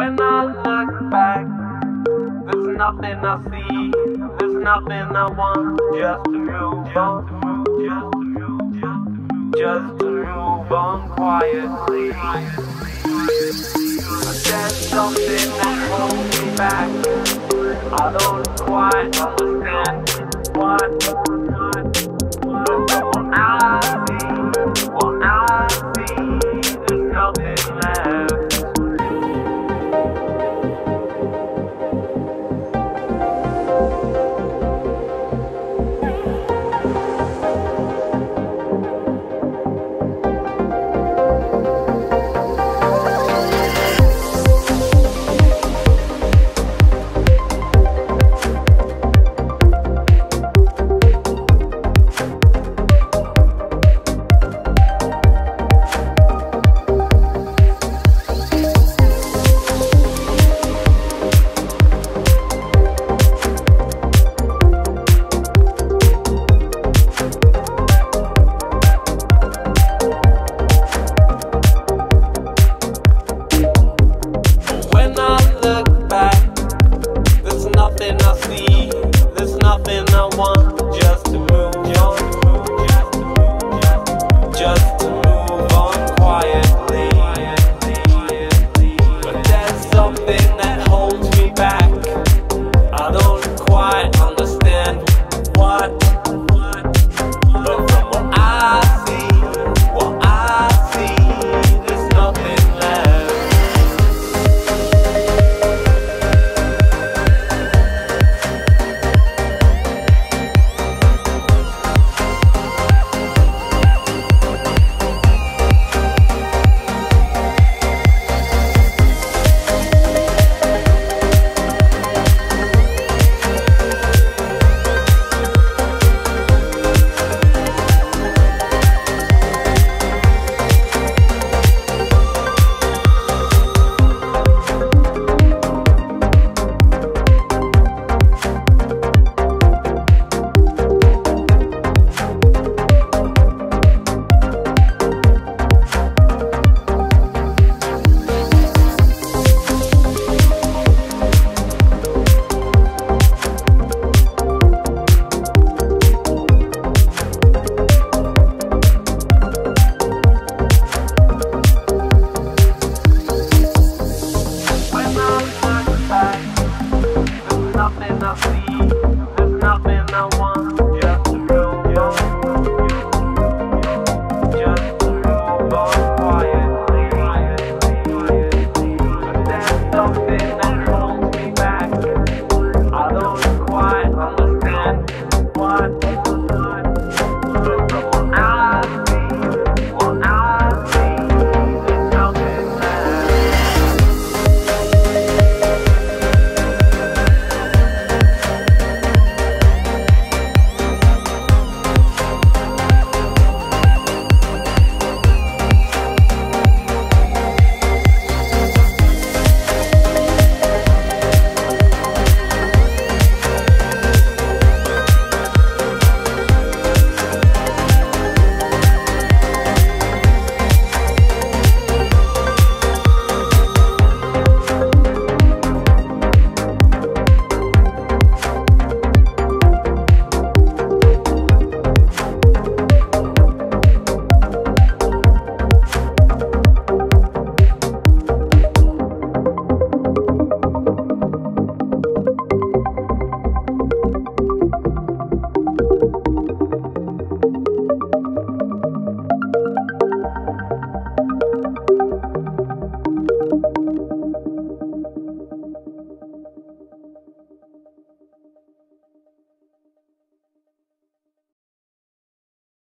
When I look back, there's nothing I see, there's nothing I want, just to move just to move, just to move, just to move on quietly. But there's something that holds me back. I don't quite understand what, what, what, what